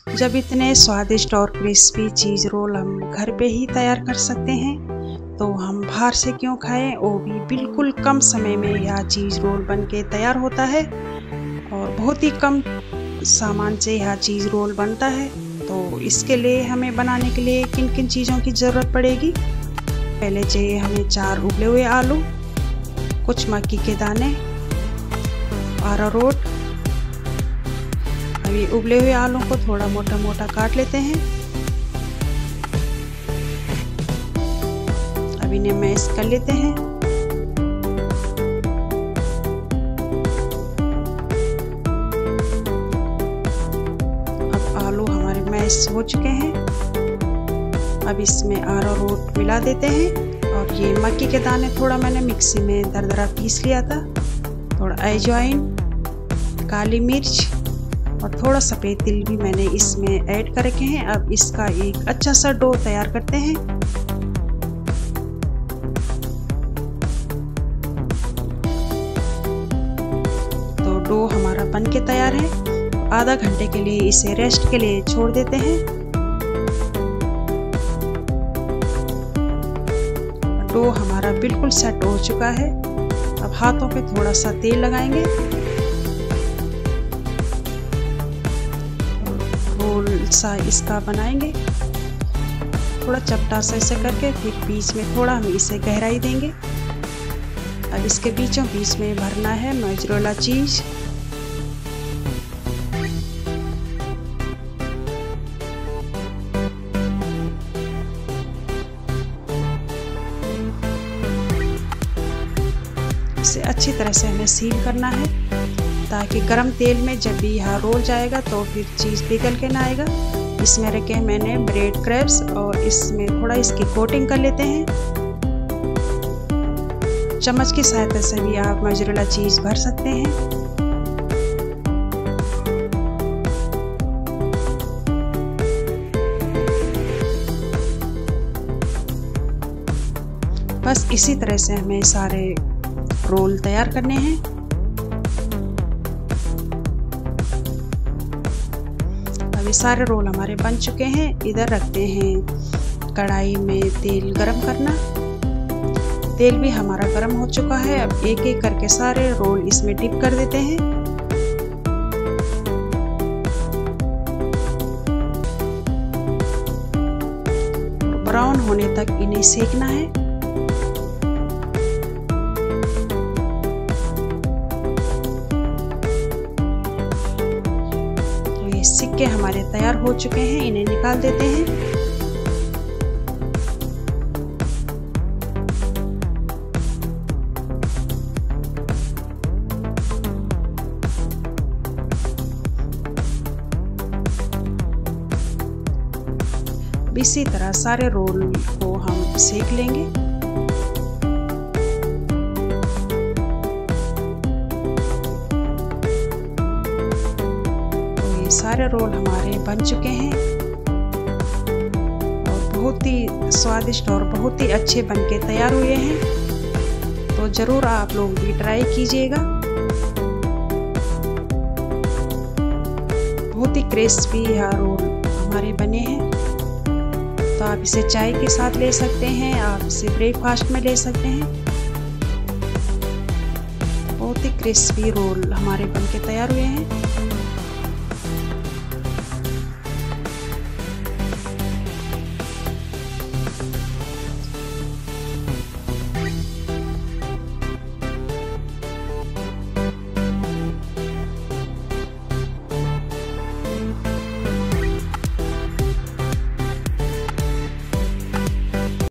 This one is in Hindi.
जब इतने स्वादिष्ट और क्रिस्पी चीज़ रोल हम घर पे ही तैयार कर सकते हैं तो हम बाहर से क्यों खाएँ? वो भी बिल्कुल कम समय में यह चीज़ रोल बन के तैयार होता है और बहुत ही कम सामान से यह चीज़ रोल बनता है। तो इसके लिए हमें बनाने के लिए किन किन चीज़ों की ज़रूरत पड़ेगी? पहले चाहिए हमें चार उबले हुए आलू, कुछ मक्की के दाने अरारोट अभी उबले हुए आलू को थोड़ा मोटा मोटा काट लेते हैं। अब इन्हें मैश कर लेते हैं। अब आलू हमारे मैश हो चुके हैं। अब इसमें अरारोट मिला देते हैं। और ये मक्की के दाने थोड़ा मैंने मिक्सी में दरदरा पीस लिया था। थोड़ा अजवाइन, काली मिर्च और थोड़ा सफ़ेद तिल भी मैंने इसमें ऐड कर रखे हैं। अब इसका एक अच्छा सा डो तैयार करते हैं। तो डो हमारा बन के तैयार है। आधा घंटे के लिए इसे रेस्ट के लिए छोड़ देते हैं। डो हमारा बिल्कुल सेट हो चुका है। अब हाथों पे थोड़ा सा तेल लगाएँगे। रोल सा इसका बनाएँगे। थोड़ा चपटा सा इसे करके फिर बीच में थोड़ा हम इसे गहराई देंगे। अब इसके बीचों बीच में भरना है मोजरोला चीज़। अच्छी तरह से हमें सील करना है, ताकि गर्म तेल में जब भी यह रोल जाएगा तो फिर चीज़ पिघल के ना आएगा। इसमें रखे मैंने ब्रेड क्रैब्स और इसमें थोड़ा इसकी कोटिंग कर लेते हैं। चम्मच की सहायता से भी आप मजरेला चीज़ भर सकते हैं। बस इसी तरह से हमें सारे रोल तैयार करने हैं। अभी सारे रोल हमारे बन चुके हैं। इधर रखते हैं कढ़ाई में तेल गरम करना। तेल भी हमारा गरम हो चुका है। अब एक एक करके सारे रोल इसमें डिप कर देते हैं। ब्राउन होने तक इन्हें सेकना है। सिक्के हमारे तैयार हो चुके हैं, इन्हें निकाल देते हैं। इसी तरह सारे रोल को हम सेक लेंगे। सारे रोल हमारे बन चुके हैं। और बहुत ही स्वादिष्ट और बहुत ही अच्छे बन के तैयार हुए हैं। तो ज़रूर आप लोग भी ट्राई कीजिएगा। बहुत ही क्रिस्पी यह रोल हमारे बने हैं। तो आप इसे चाय के साथ ले सकते हैं, आप इसे ब्रेकफास्ट में ले सकते हैं। बहुत ही क्रिस्पी रोल हमारे बन के तैयार हुए हैं।